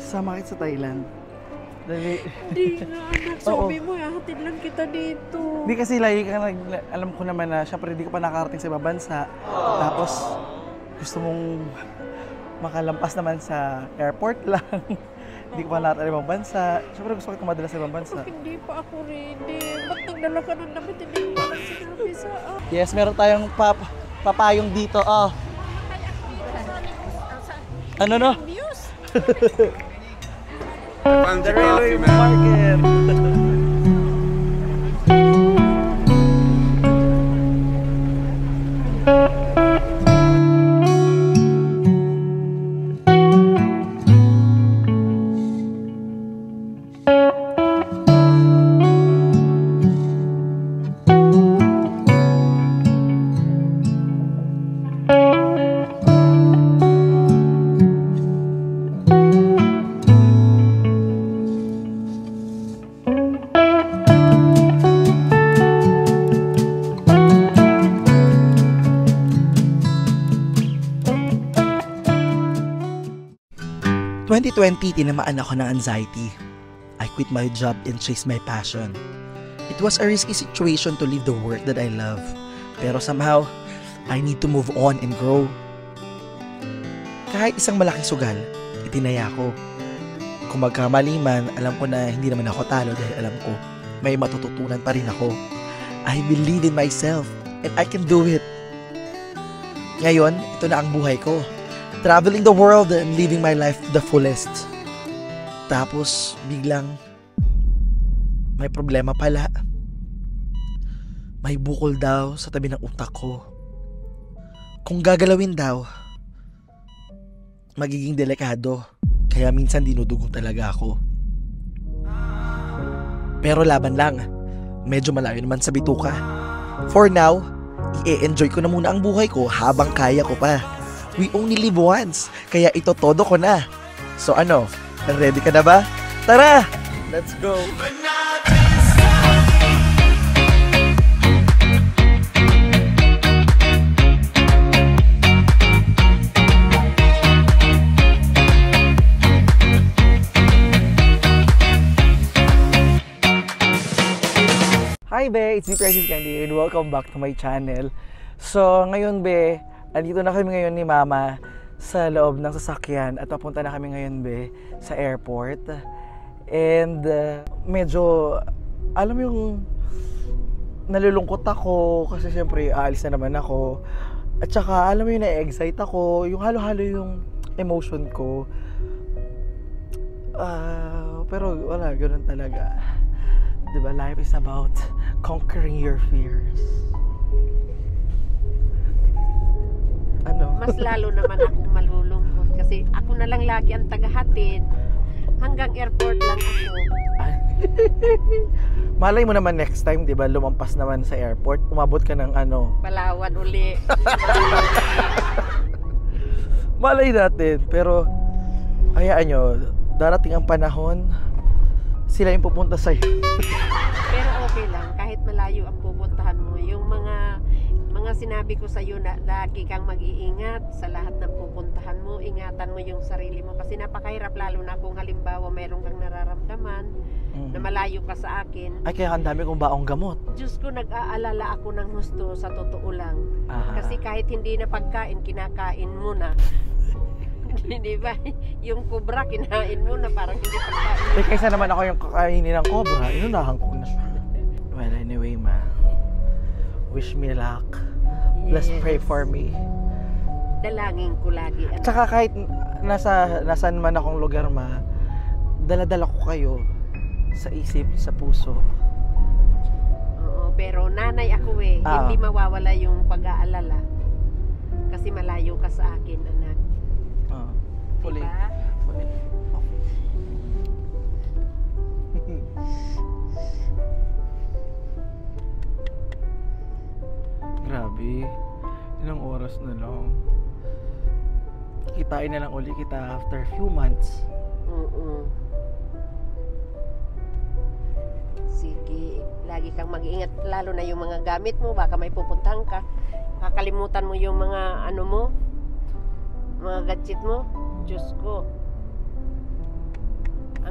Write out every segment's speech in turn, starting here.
Sama kita sa Thailand. Dali. Di nga anak, sabi mo, hatid lang kita dito. Hindi kasi lagi ka nag, alam ko naman na syempre hindi ka pa nakarating sa ibang bansa. Tapos gusto mong makalampas naman sa airport lang. hindi ka pa nakarating sa ibang bansa. Syempre gusto ko kumadala sa ibang bansa. Hindi pa ako ready, ba't nagdala ka ng damit? Hindi mo lang sinabi sa akin. Yes, meron tayong pap papayong dito. Oh. Ano no? Views? Found The your railway coffee, man. 2020, tinamaan ako ng anxiety. I quit my job and chased my passion. It was a risky situation to leave the work that I love. Pero somehow, I need to move on and grow. Kahit isang malaking sugal, itinaya ko. Kung magkamali man, alam ko na hindi naman ako talo dahil alam ko may matututunan pa rin ako. I believe in myself and I can do it. Ngayon, ito na ang buhay ko traveling the world and living my life the fullest. Tapos, biglang, may problema pala. May bukol daw sa tabi ng utak ko. Kung gagalawin daw, magiging delikado. Kaya minsan dinudugo talaga ako. Pero laban lang. Medyo malayo naman sa bituka. For now, i-enjoy ko na muna ang buhay ko habang kaya ko pa. We only live once. Kaya ito todo ko na. So ano, ready ka na ba? Tara! Let's go! Hi be, it's me Precious Candy and welcome back to my channel. So ngayon be, andito na kami ngayon ni Mama sa loob ng sasakyan at papunta na kami ngayon be sa airport. And uh, medyo, alam yung nalulungkot ako kasi syempre aalis na naman ako. At saka alam mo yung na-excite ako, yung halo-halo yung emotion ko. Ah, pero wala, ganun talaga. 'Di ba? Life is about conquering your fears. Ano? Mas lalo naman akong malulungkot kasi ako na lang lagi ang tagahatid. Hanggang airport lang ako. Malay mo naman next time, 'di ba? Lumampas naman sa airport, umabot ka ng ano. Palawan uli. Malay natin, pero hayaan nyo, darating ang panahon, sila yung pupunta sa'yo. Pero okay lang, kahit malayo ang mga mga sinabi ko sa iyo na lagi kang mag-iingat sa lahat ng pupuntahan mo, ingatan mo yung sarili mo kasi napakahirap lalo na kung halimbawa mayroon kang nararamdaman na malayo ka sa akin. Ay, kaya ang dami kong baong gamot. Diyos ko, nag-aalala ako ng gusto sa totoo lang. Aha. Kasi kahit hindi na pagkain, kinakain mo na. Di ba? Yung kubra, kinain mo na parang hindi pagkain. Eh, kaysa naman ako yung kakainin ng cobra, inunahan ko na siya. Well, anyway, ma. Wish me luck. Let's pray for me. Dalangin ko lagi. Ano? saka kahit nasa, nasan man akong lugar, ma, daladala ko kayo sa isip, sa puso. Oo, pero nanay ako eh. Ah. Hindi mawawala yung pag-aalala. Kasi malayo ka sa akin, anak. Uh, fully. Diba? fully. Grabe. Ilang oras na lang. Kitain na lang uli kita after few months. Oo. Sige, lagi kang mag-iingat. Lalo na yung mga gamit mo, baka may pupuntahan ka. Kakalimutan mo yung mga ano mo, mga gadget mo. Diyos ko.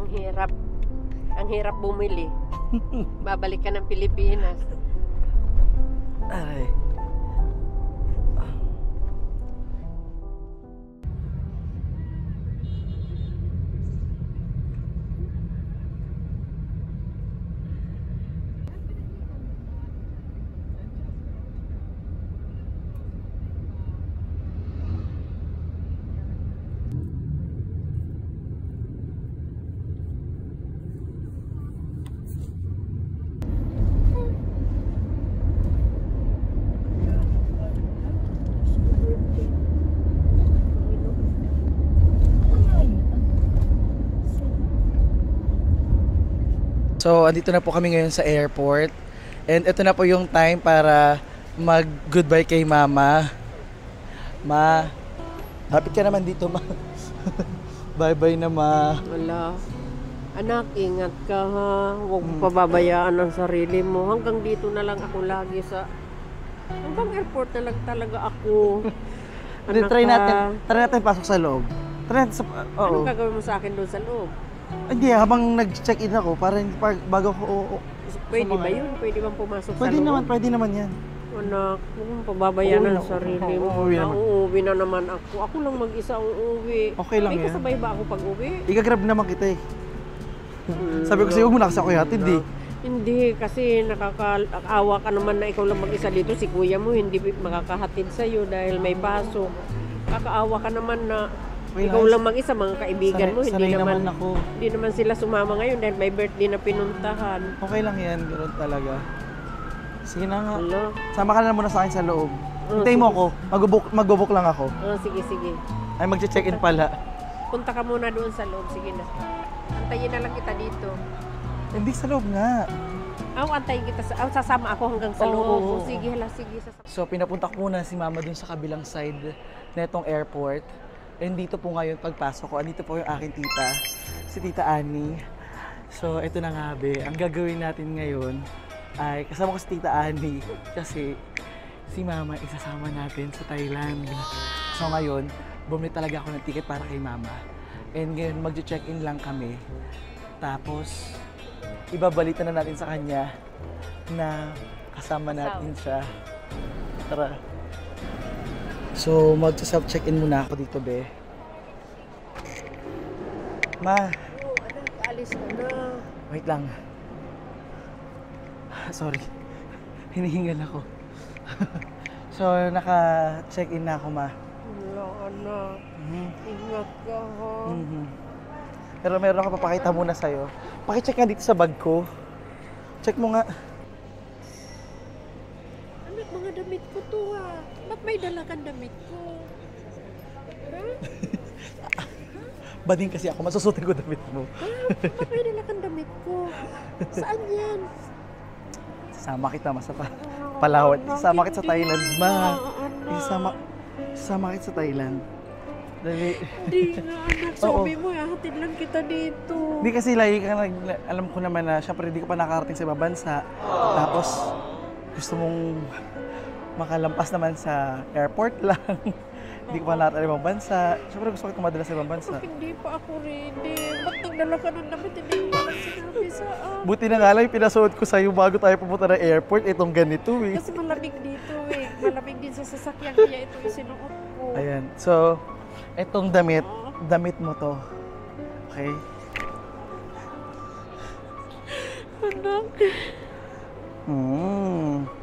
hirap. Ang hirap bumili. Babalik ka ng Pilipinas. Aray. So, andito na po kami ngayon sa airport. And ito na po yung time para mag-goodbye kay mama. Ma, happy ka naman dito, ma. Bye-bye na, ma. Wala. Anak, ingat ka ha. Huwag mo Hmm. pababayaan ang sarili mo. Hanggang dito na lang ako lagi sa... Hanggang airport na lang talaga ako. Anak try natin, try natin pasok sa loob. Try natin sa, oo. Anong gagawin mo sa akin doon sa loob? Hindi, habang nag-check-in ako, para hindi pa, bago ako, oo, oo. Pwede ba yun? Pwede bang pumasok Pwede sa loob? naman, pwede naman yan. Anak, huwag mong pababayaan Uuwi ang na- sarili mo. uuwi naman. Nauuwi na naman ako. Ako lang mag-isa uuwi. Okay lang May yan. kasabay ba ako pag-uwi? Igagrab naman kita eh. Hmm, Sabi ko sa'yo, huwag mo na kasi ako eh. Hindi, kasi nakakaawa ka naman na ikaw lang mag-isa dito. Si kuya mo hindi makakahatid sa'yo dahil may pasok. Kakaawa ka naman na Okay ikaw lang. mag-isa, mga kaibigan mo. Sanay- Hindi naman, naman ako. hindi naman sila sumama ngayon dahil may birthday na pinuntahan. Okay lang yan, ganoon talaga. Sige na nga. Ano? Sama ka na muna sa akin sa loob. Oh, Hintayin mo ako. Magbubuk, magbubuk lang ako. Ah, sige, sige. Ay, magche-check-in pala. Punta ka muna doon sa loob. Sige na. Antayin na lang kita dito. Hindi sa loob nga. Aw, antayin kita sa... Aw, sasama ako hanggang sa Oo, loob. oo, Oh, sige, hala, sige. Sasama. So, pinapunta ko muna si mama dun sa kabilang side na itong airport. And dito po ngayon, pagpasok ko, andito po yung aking tita, si Tita Annie. So, ito na nga, be. Ang gagawin natin ngayon ay kasama ko si Tita Annie kasi si mama isasama natin sa Thailand. So, ngayon, bumili talaga ako ng ticket para kay mama. And ngayon, magche-check-in lang kami. Tapos, ibabalita na natin sa kanya na kasama natin siya. Tara. So, mag-self check-in muna ako dito, be. Ma, Oh, anak, alis ka na. wait lang. Sorry. Hinihingal ako. so, naka-check-in na ako, ma. Wala, anak. Mhm. Ingat ka, ha? Mhm. Pero meron ako papakita muna sa'yo. Pakicheck nga dito sa bag ko. Check mo nga. Mga damit ko to, ha? Ba't may dala kang damit ko? Ha? Bading kasi ako, masusutin ko damit mo. Ba't may dala kang damit ko? Saan yan? Sasama kita, masapa. Palawan. Anak, Isama kita sa Thailand, ma. anak. Isama, isama kita sa Thailand. Dali. Hindi nga, anak. Oo. Sabi mo, hatid lang kita dito. Hindi kasi lagi ka nag, alam ko naman na syempre hindi ko pa nakarating sa ibang bansa. Tapos gusto mong makalampas naman sa airport lang. hindi ko pa sa ibang bansa. Syempre gusto ko madala sa ibang bansa. Hindi pa ako ready? Ba't nagdala ka ng damit? Hindi mo lang sinabi sa akin. Buti na nga lang yung pinasuot ko sa'yo bago tayo pumunta ng airport. Itong ganito eh. Kasi malamig dito eh. Malamig din sa sasakyan. Kaya ito yung sinuot ko. Ayan. So, itong damit, damit mo to. Okay? Anak. Mm.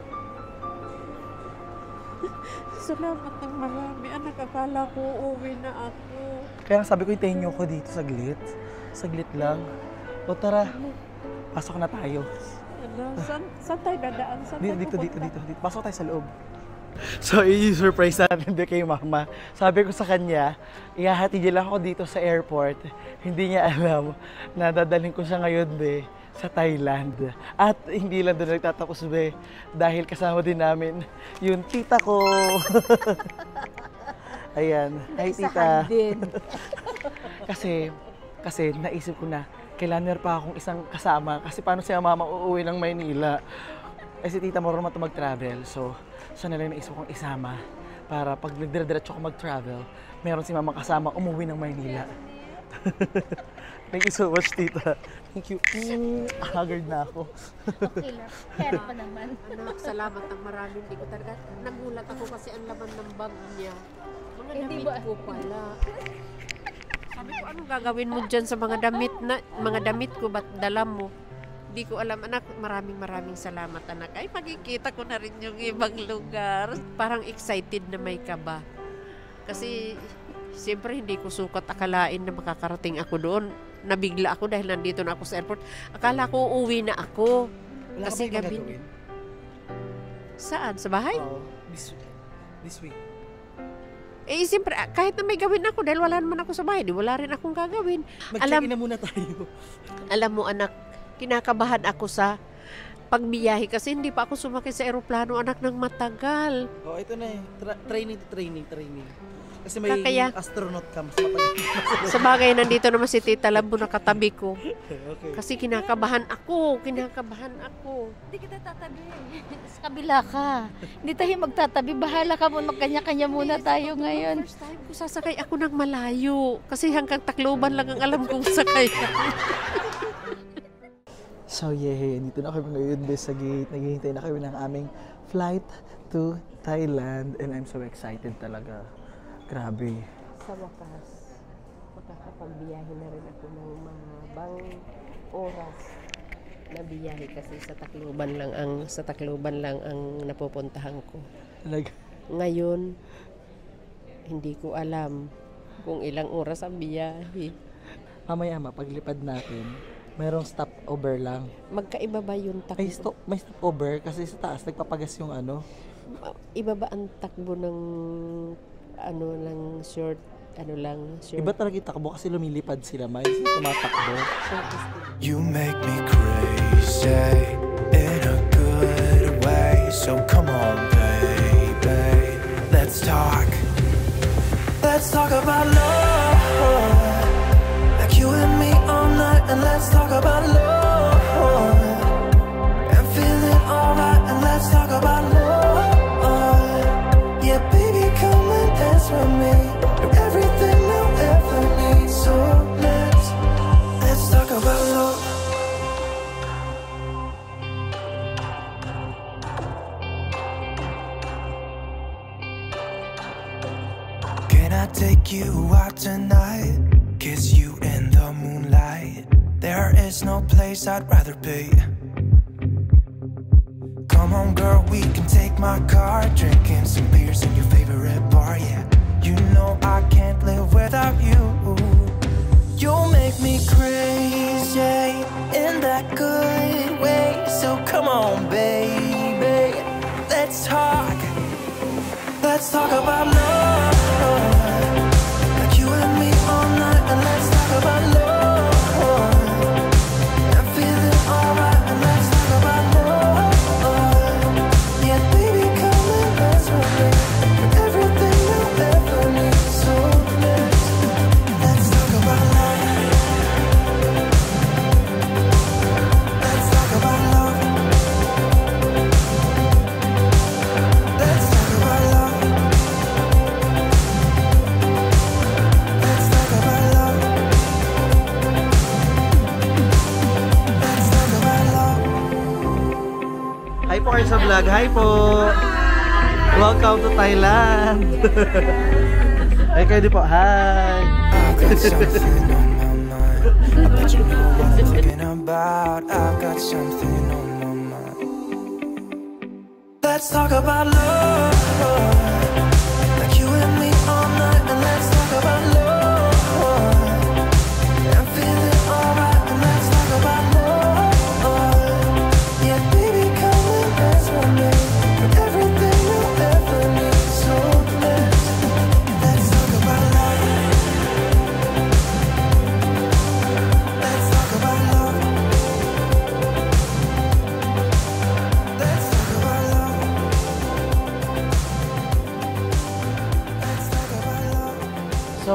Salamat ng marami. Anak, akala ko uuwi na ako. Kaya sabi ko, hintayin niyo ako dito saglit. Saglit lang. O tara, pasok na tayo. Ano, saan, saan tayo dadaan? Saan Dito, tayo dito, dito, dito, dito. Pasok tayo sa loob. So, i-surprise natin din kay mama. Sabi ko sa kanya, ihahati niya lang ako dito sa airport. Hindi niya alam na dadalhin ko siya ngayon, be, sa Thailand. At hindi lang doon nagtatapos, be, dahil kasama din namin yung tita ko. Ayan. Hi, tita. Din. Kasi, kasi naisip ko na, kailan meron pa akong isang kasama. Kasi paano siya mama uuwi ng Maynila? Eh si tita marunong to mag-travel. So, siya na lang naisip kong isama. Para pag nagdire-diretso ako mag-travel, meron si mama kasama umuwi ng Maynila. Thank you so much, tita. Thank you. Mm, haggard na ako. Okay lang. Pero pa naman. Anak, salamat ng marami. Hindi ko talaga, nagulat ako kasi ang laman ng bag niya. Mga Hindi damit ba- ko pala. Sabi ko, anong gagawin mo dyan sa mga damit na, mga damit ko, ba't dala mo? Hindi ko alam, anak, maraming maraming salamat, anak. Ay, makikita ko na rin yung ibang lugar. Parang excited na may kaba. Kasi, siyempre, hindi ko sukat akalain na makakarating ako doon. Nabigla ako dahil nandito na ako sa airport. Akala ko uuwi na ako. Wala Kasi ka gabi- gagawin? Saan? Sa bahay? Oo, this, this week. Eh, siyempre, ah, kahit na may gawin ako, dahil wala naman ako sa bahay, di wala rin akong gagawin. Alam- Mag-check-in na muna tayo. Alam mo, anak, kinakabahan ako sa pagbiyahe kasi hindi pa ako sumakay sa eroplano, anak, ng matagal. Oh, ito na eh. Tra- training to training, training. Kasi may Kakaya- astronaut ka, mas matagal. Sa bagay, nandito naman si Tita Labo nakatabi ko. okay. Kasi kinakabahan ako, kinakabahan ako. Hindi kita tatabi. Sa kabila ka. Hindi tayo magtatabi. Bahala ka muna. Kanya-kanya muna tayo ngayon. First time ko sasakay ako ng malayo. Kasi hanggang Tacloban lang ang alam kong sakay. So yeah, dito na kami ngayon be sa gate. Naghihintay na kami ng aming flight to Thailand and I'm so excited talaga. Grabe. sa wakas, makakapagbiyahe na rin ako ng mahabang oras na biyahe kasi sa Tacloban lang ang sa Tacloban lang ang napupuntahan ko. Talaga. Ngayon hindi ko alam kung ilang oras ang biyahe. Mamaya ma, paglipad natin, mayroong stopover lang. Magkaiba ba yung takbo? Ay, stop, may stopover kasi sa taas nagpapagas yung ano. Iba ba ang takbo ng ano lang short ano lang short Iba talaga yung takbo kasi lumilipad sila, may tumatakbo. You make me crazy in a good way. So come on, baby. Let's talk. Let's talk about love. Like you and me let's talk about love. Alright, and let's talk about love. Yeah, baby, come and dance with me. Everything I'll ever need. So let's let's talk about love. Can I take you out tonight? There is no place I'd rather be. Come on, girl, we can take my car, drinking some beers in your favorite bar. Yeah, you know I can't live without you. You make me crazy in that good way. So come on, baby, let's talk. Let's talk about love. Vlog. Hi po! Welcome to Thailand! Ay, kayo din po. Hi! I've got something on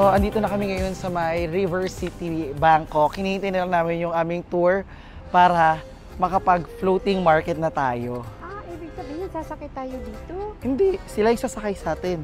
So, andito na kami ngayon sa may River City, Bangkok. Hinihintay na lang namin yung aming tour para makapag-floating market na tayo. Ah, ibig sabihin sasakay tayo dito. Hindi, sila yung sasakay sa atin.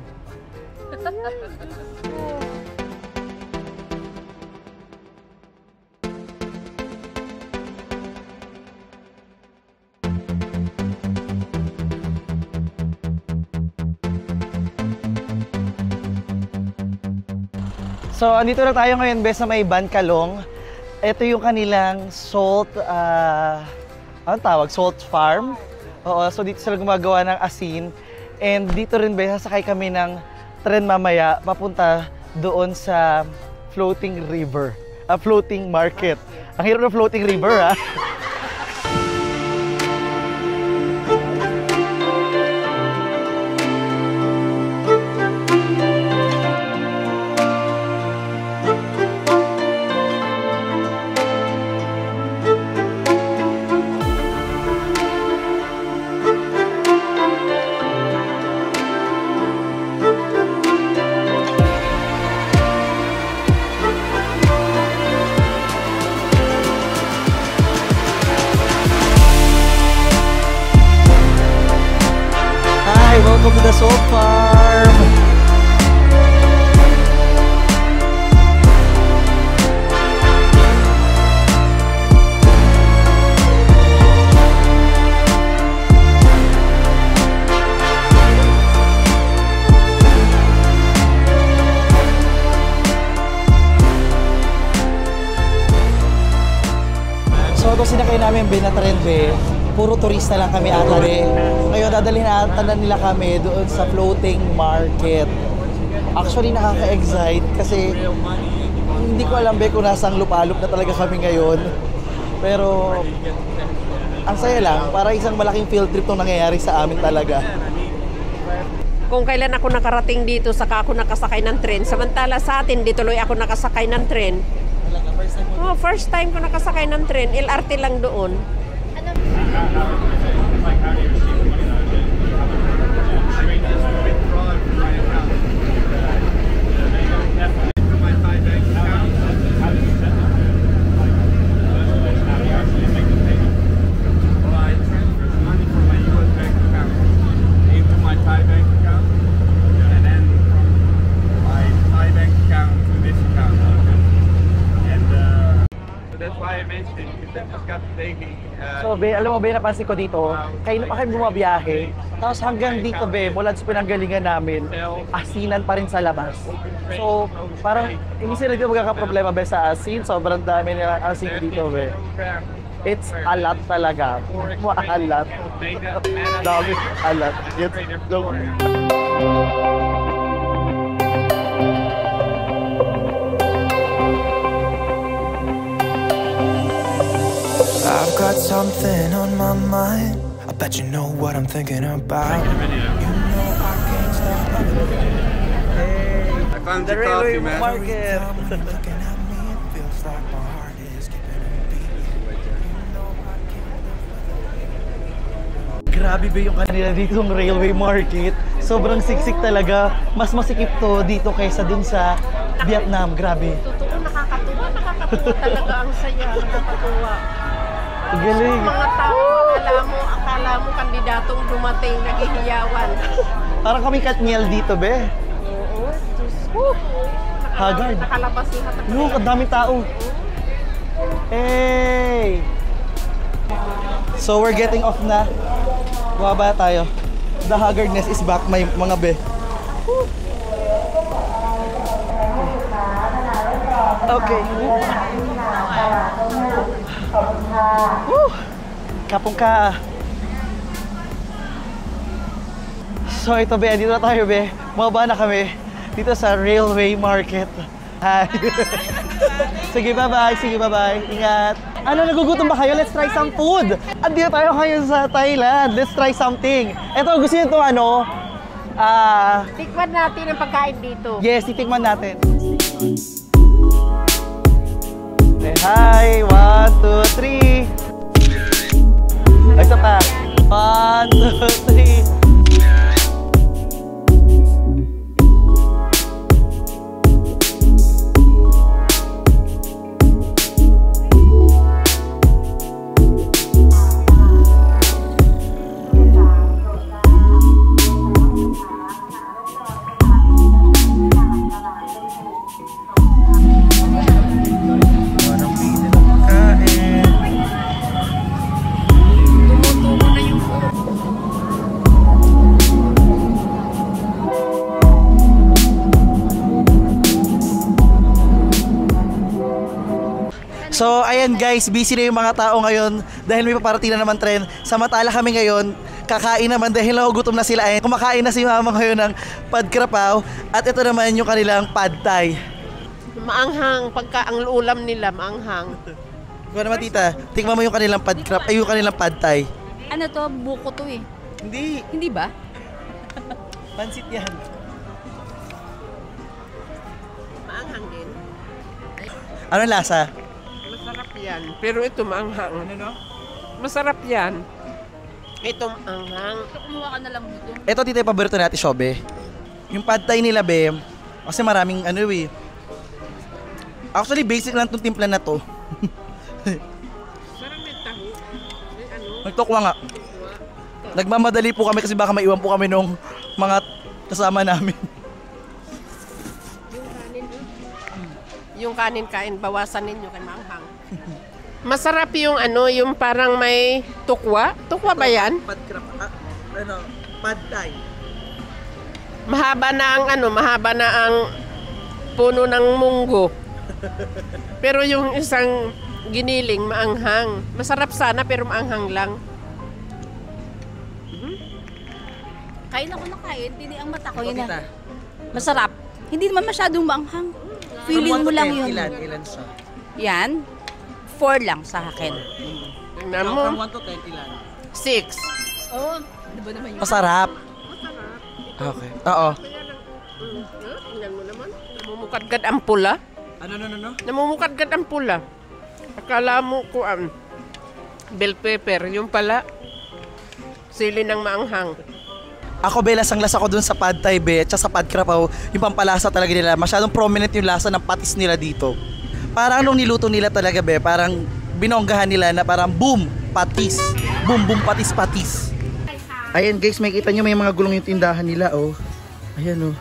So, andito na tayo ngayon, Bes, sa may Bankalong. Ito yung kanilang salt, ah, anong tawag? Salt farm. Oo, so dito sila gumagawa ng asin. And dito rin, Bes, sasakay kami ng tren mamaya papunta doon sa floating river. Ah, floating market. Ang hirap ng floating river, ah. the salt farm. So ito sinakay namin Ben na tren be, puro turista lang kami ata be. Ngayon dadalhin ata na nila kami doon sa floating market. Actually nakaka-excite kasi hindi ko alam be kung nasang lupalop na talaga kami ngayon. Pero ang saya lang, para isang malaking field trip tong nangyayari sa amin talaga. Kung kailan ako nakarating dito, saka ako nakasakay ng tren. Samantala sa atin, di tuloy ako nakasakay ng tren. Oh, first time ko nakasakay ng tren, LRT lang doon. Well, I transferred money from my US bank account into my Thai bank account, and then from my Thai bank account to this account. And uh, so that's why I mentioned it, because I just got to taking. Uh, So be, napansin ko dito, kayo pa kayo bumabiyahe, tapos hanggang dito be, mula sa pinanggalingan namin, asinan pa rin sa labas. So, parang, hindi sila dito magkakaproblema be sa asin, sobrang dami nila asin dito be. It's a lot talaga. Maalat. Dami, alat. It's, don't got something on my mind. I bet you know what I'm thinking about. You know I can't stop I found The your coffee, railway man. market. Grabe ba yung kanila dito yung railway market? Sobrang siksik talaga. Mas masikip to dito kaysa dun sa Vietnam. Grabe. Totoo, nakakatuwa, nakakatuwa talaga ang saya, nakakatuwa. Galing. Mga tao, akala mo, akala mo kandidatong dumating, naghihiyawan. Parang kami katniel dito, be. Oo, Diyos ko. Haggard. Nakalabas yung hatak. Look, ang daming tao. Hey! So we're getting off na. Bumaba tayo. The haggardness is back, my mga be. Woo. Okay. Woo. Kapong ka. So ito be, dito na tayo be. Bumaba na kami dito sa railway market. Hi. Sige, bye-bye. Sige, bye-bye. Ingat. Ano, nagugutom ba kayo? Let's try some food. Andito tayo ngayon sa Thailand. Let's try something. Ito, gusto niyo ito ano? Ah, Tikman natin ang pagkain dito. yes, titikman natin. Say hi. One, two, three. Isa pa. One, two, three. Ayan guys, busy na yung mga tao ngayon dahil may paparating na naman tren. Samantala kami ngayon, kakain naman dahil nagugutom na sila. Ay, kumakain na si mama ngayon ng pad krapaw at ito naman yung kanilang pad thai. Maanghang, pagka ang ulam nila, maanghang. Ikaw naman tita, tingnan mo yung kanilang pad krap, ay yung kanilang pad thai. Ano to? Buko to eh. Hindi, Hindi ba? pansit yan. Maanghang din. Ano lasa? Yan. Pero ito maanghang. Ano no? Masarap yan. Ito maanghang. Kumuha ka na lang dito. Ito tita yung paborito natin, Shobe. Yung pad thai nila, be, kasi maraming ano eh. Actually, basic lang tong timpla na to. Sarap may taho. May ano? Nagtukwa nga. Nagmamadali po kami kasi baka maiwan po kami nung mga kasama namin. Yung kanin, yung kanin kain, bawasan ninyo kay maanghang. Masarap yung ano, yung parang may tukwa. Tukwa ba yan? Pad crap, ano, pad thai. Mahaba na ang ano, mahaba na ang puno ng munggo. Pero yung isang giniling, maanghang. Masarap sana pero maanghang lang. Kain ako na kain. Hindi ang mata ko. Yun na. Masarap. Hindi naman masyadong maanghang. Feeling From mo lang yun. Ilan, ilan siya? Yan. Four lang sa akin. Tingnan From mo, 1 to 10, ilan? six. Oo. Oh, di ba naman yun? Masarap. Okay. Oo. Tingnan mo naman, namumukadkad ang pula. Ano, no, no, no? Namumukadkad ang pula. Akala mo ko ang bell pepper, yung pala sili ng maanghang. Ako, be, lasang lasa ko dun sa pad thai, be, at sa pad krapaw, yung pampalasa talaga nila. Masyadong prominent yung lasa ng patis nila dito. Parang nung niluto nila talaga, be, parang binonggahan nila na parang boom, patis. Boom, boom, patis, patis. Ayan guys, makikita nyo may mga gulong yung tindahan nila, oh. Ayan, oh.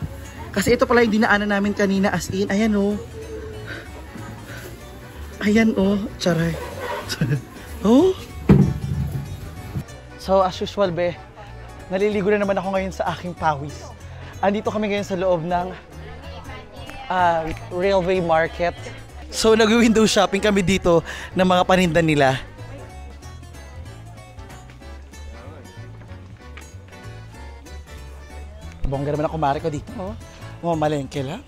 Kasi ito pala yung dinaanan namin kanina as in. Ayan, oh. Ayan, oh. Charay. oh. So, as usual, be, naliligo na naman ako ngayon sa aking pawis. Andito kami ngayon sa loob ng ah, railway market. So, nag-window shopping kami dito ng mga paninda nila. Bongga naman ang kumari ko dito. Oh. Mamalengke lang.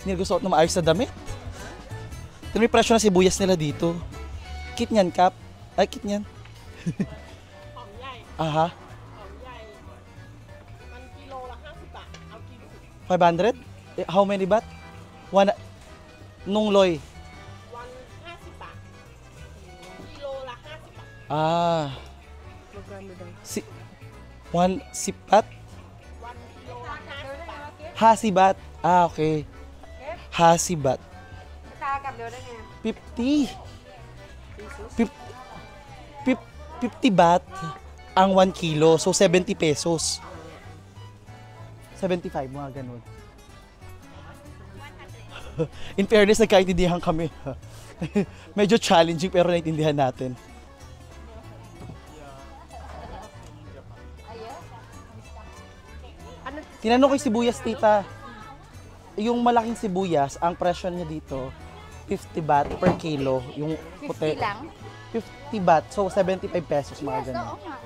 Hindi gusto na maayos na damit. Ito may presyo na sibuyas nila dito. Kit niyan, Kap. Ay, kit niyan. Aha. 500? Eh, How many baht? One, nung loy. 150 Ah. Si, one sipat? Hasibat. Ah, okay. Hasibat. 50. 50, 50 baht ang 1 kilo. So, 70 pesos. 75, mga ganun. In fairness, nagkaintindihan kami. Medyo challenging pero naintindihan natin. Tinanong ko yung sibuyas, tita. Yung malaking sibuyas, ang presyo niya dito, 50 baht per kilo. Yung puti. 50 lang? 50 baht. So, 75 pesos, mga ganun. Oo nga.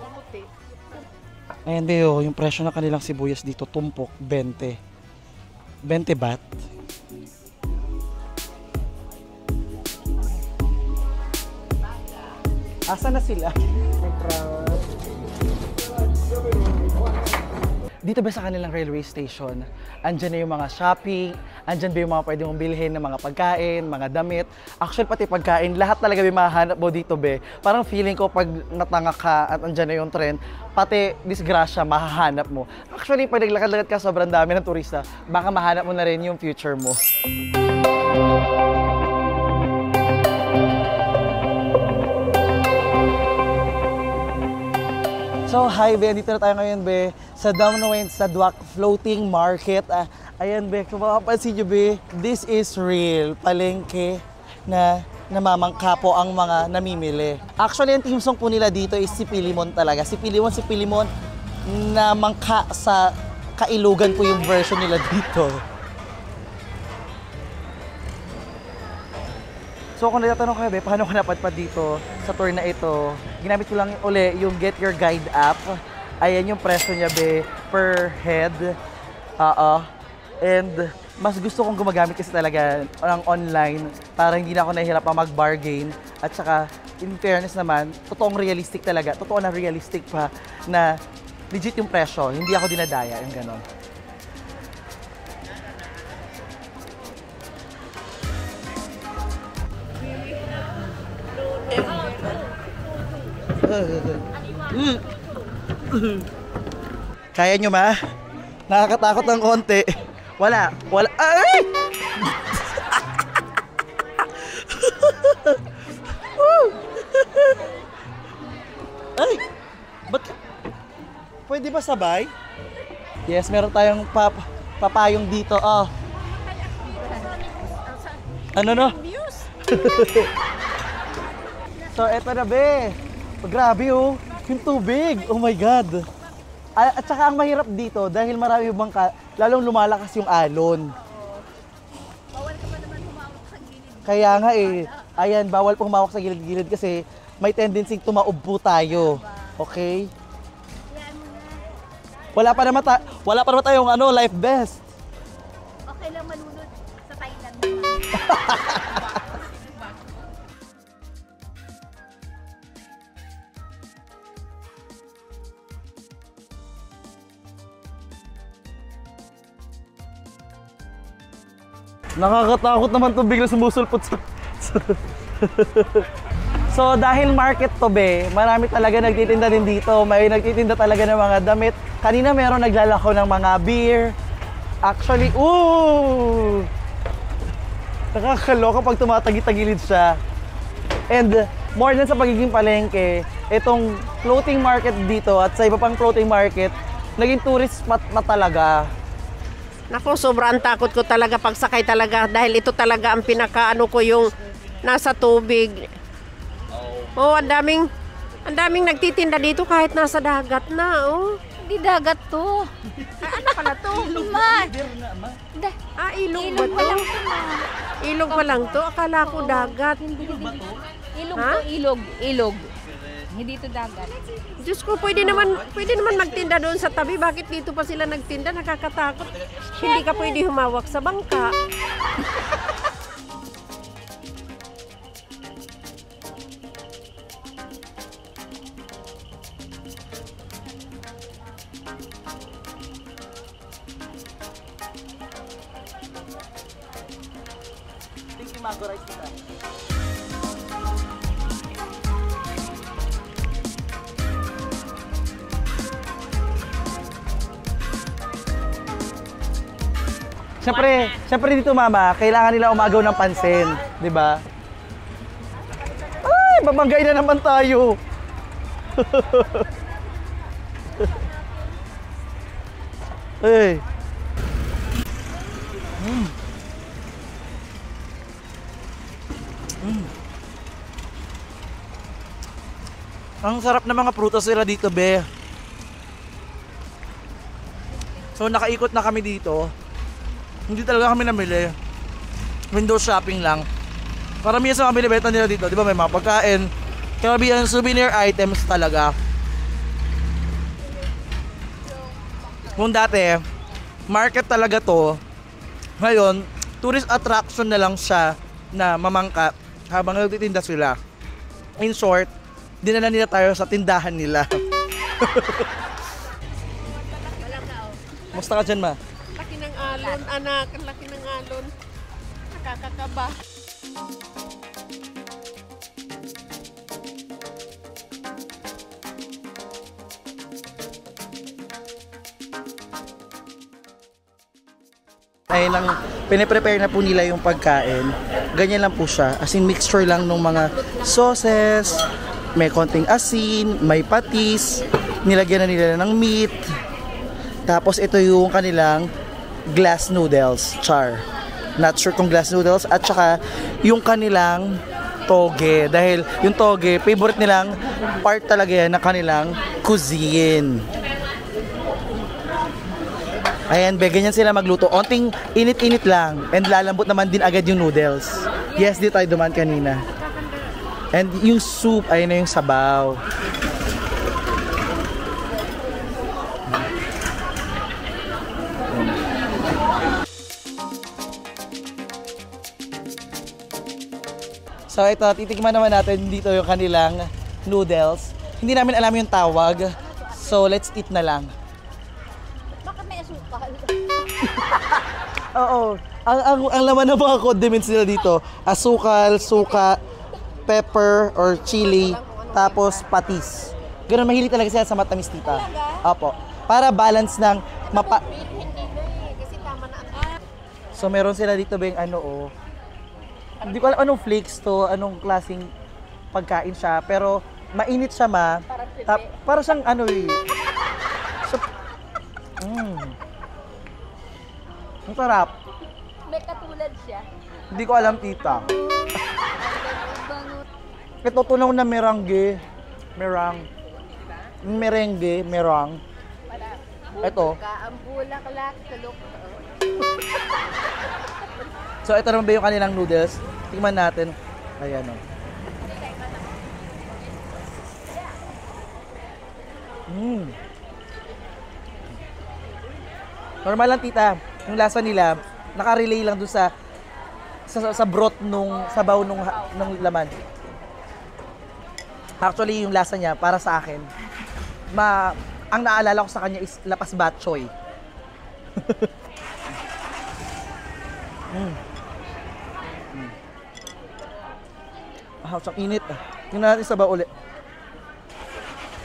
Ayan, Deo, yung presyo ng kanilang sibuyas dito, tumpok, 20. 20 baht. Asa na sila? Dito ba sa kanilang railway station, andyan na yung mga shopping, andyan ba yung mga pwede mong bilhin ng mga pagkain, mga damit. Actually, pati pagkain, lahat talaga may mahanap mo dito, be. Parang feeling ko pag natanga ka at andyan na yung trend, pati disgrasya, mahahanap mo. Actually, pag naglakad-lakad ka, sobrang dami ng turista, baka mahanap mo na rin yung future mo. So, hi, Be. Dito na tayo ngayon, Be. Sa Damnoen, sa Duak Floating Market. Ah, ayan, Be. Kung makapansin nyo, Be, this is real. Palengke na namamangka po ang mga namimili. Actually, ang team song po nila dito is si Pilimon talaga. Si Pilimon, si Pilimon na mangka sa Kailugan po yung version nila dito. So kung natatanong kayo, be, paano ka napadpad dito sa tour na ito? Ginamit ko lang uli yung Get Your Guide app. Ayan yung presyo niya, be, per head. Oo. And mas gusto kong gumagamit kasi talaga ng online para hindi na ako nahihirapan mag-bargain. At saka, in fairness naman, totoong realistic talaga. Totoo na realistic pa na legit yung presyo. Hindi ako dinadaya, yung ganon. Kaya nyo ma? Nakakatakot ng konti. Wala. Wala. Ay! Ay! Ba't? Pwede ba sabay? Yes, meron tayong pap papayong dito. Oh. Ano no? so, eto na be. Grabe oh. Yung tubig. Oh my God. At saka ang mahirap dito dahil marami yung bangka, lalong lumalakas yung alon. Kaya nga eh, ayan, bawal pong humawak sa gilid-gilid kasi may tendency tumaob po tayo. Okay? Wala pa naman, ta- wala pa naman tayong ano, life vest. Okay lang manunod sa Thailand Nakakatakot naman to bigla sumusulpot sa... so dahil market to be, marami talaga nagtitinda din dito. May nagtitinda talaga ng mga damit. Kanina meron naglalako ng mga beer. Actually, ooh! Nakakaloka pag tumatagi-tagilid siya. And more than sa pagiging palengke, itong floating market dito at sa iba pang floating market, naging tourist spot na talaga. Nako, sobrang takot ko talaga pagsakay talaga dahil ito talaga ang pinakaano ko yung nasa tubig. Oh, ang daming ang daming nagtitinda dito kahit nasa dagat na, oh. Hindi dagat to. Ano pala to? Ma, da, Ah, ilog ba ilog pa to? ma. Ilog pa lang to? Akala ko dagat. Ilog to, ilog, ilog. Hindi to dagat. Diyos ko, pwede naman, pwede naman magtinda doon sa tabi. Bakit dito pa sila nagtinda? Nakakatakot. Hindi ka pwede humawak sa bangka. Siyempre, dito mama, kailangan nila umagaw ng pansin, 'di ba? Ay, babanggay na naman tayo. Ay. Mm. Mm. Ang sarap ng mga prutas nila dito, be. So nakaikot na kami dito. Hindi talaga kami namili. Window shopping lang. Karamihan sa mga binibenta nila dito, di ba may mga pagkain. Karamihan souvenir items talaga. Kung dati, market talaga to. Ngayon, tourist attraction na lang siya na mamangka habang nagtitinda sila. In short, dinala nila tayo sa tindahan nila. Musta ka dyan, ma? Alon, anak. Ang laki ng alon. Nakakakaba. ay lang piniprepare na po nila yung pagkain. Ganyan lang po siya. As in mixture lang ng mga sauces, may konting asin, may patis, nilagyan na nila ng meat. Tapos ito yung kanilang glass noodles, char. Not sure kung glass noodles at saka yung kanilang toge dahil yung toge favorite nilang part talaga yan ng kanilang cuisine. Ayan, be, ganyan sila magluto. Onting init-init lang. And lalambot naman din agad yung noodles. Yes, di tayo duman kanina. And yung soup, ayun na yung sabaw. So ito, titikman naman natin dito yung kanilang noodles. Hindi namin alam yung tawag. So let's eat na lang. Baka may asukal. Oo. Ang, ang, ang laman ng mga condiments nila dito, asukal, suka, pepper or chili, tapos patis. Ganun, mahilig talaga sila sa matamis tita. Opo. Para balance ng mapa... So meron sila dito ba yung ano oh. Hindi ko alam anong flakes to, anong klaseng pagkain siya, pero mainit siya ma. Tap, para siyang ano eh. So, mm. Ang sarap. May katulad siya. Hindi ko alam, tita. Ito tunaw na merangge. Merang. Merengue, merang. Ito. Ang bulaklak, tulok. So, ito naman ba yung kanilang noodles? Tingnan natin. Ayan o. Mm. Normal lang, tita. Yung lasa nila, nakarelay lang dun sa sa, sa broth nung sabaw nung, nung laman. Actually, yung lasa niya, para sa akin, ma, ang naalala ko sa kanya is lapas batchoy. Ah, ang init. Tingnan natin sa ulit.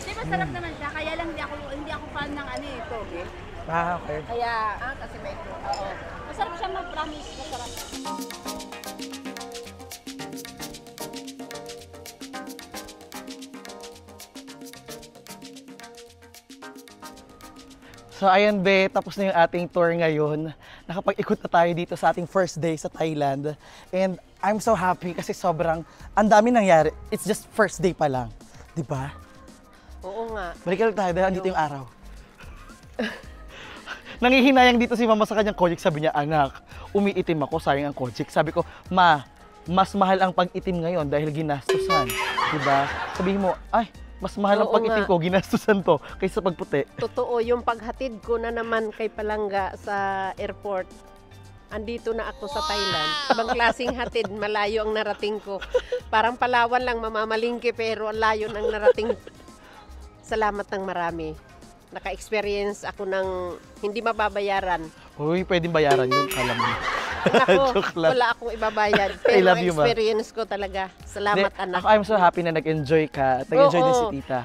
Di ba sarap naman siya? Kaya lang hindi ako, hindi ako fan ng ano eh, toge. Ah, okay. Kaya, ah, kasi may Oo. Masarap siya mag-promise. Masarap. So ayan be, tapos na yung ating tour ngayon. Nakapag-ikot na tayo dito sa ating first day sa Thailand. And I'm so happy kasi sobrang, ang dami nangyari. It's just first day pa lang. Di ba? Oo nga. Lang tayo dahil andito yung araw. Nangihinayang dito si mama sa kanyang Kojik. Sabi niya, anak, umiitim ako, sayang ang Kojik. Sabi ko, ma, mas mahal ang pag-itim ngayon dahil ginastusan. Diba? Sabihin mo, ay, mas mahal ang Oo pag-itim nga. ko, ginastusan to, kaysa pagputi. Totoo, yung paghatid ko na naman kay Palangga sa airport, andito na ako sa Thailand. Ibang klaseng hatid, malayo ang narating ko. Parang Palawan lang, mamamalingki, pero ang layo ng narating. Salamat ng marami. Naka-experience ako ng hindi mababayaran. Uy, pwedeng bayaran yun, kala mo. Ako, Joke lang. wala akong ibabayad. I Pero love you, ma. experience ko talaga. Salamat, Hindi, anak. Ako, I'm so happy na nag-enjoy ka. Nag-enjoy din si tita.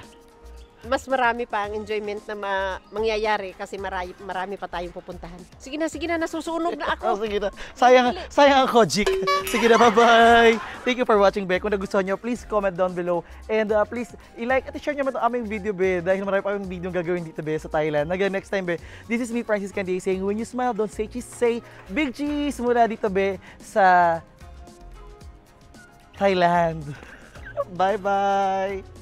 Mas marami pa ang enjoyment na ma- mangyayari kasi marami, marami pa tayong pupuntahan. Sige na, sige na, nasusunog na Oh, ako. sige na. Sayang, sayang ang Kojik. Sige na, bye-bye. Thank you for watching, Be. Kung nagustuhan nyo, please comment down below. And uh, please, i-like at i-share nyo naman aming video, Be. Dahil marami pa yung video gagawin dito, Be, sa Thailand. Hanggang next time, Be. This is me, Francis Candy, saying, when you smile, don't say cheese, say big cheese mula dito, Be, sa Thailand. Bye-bye.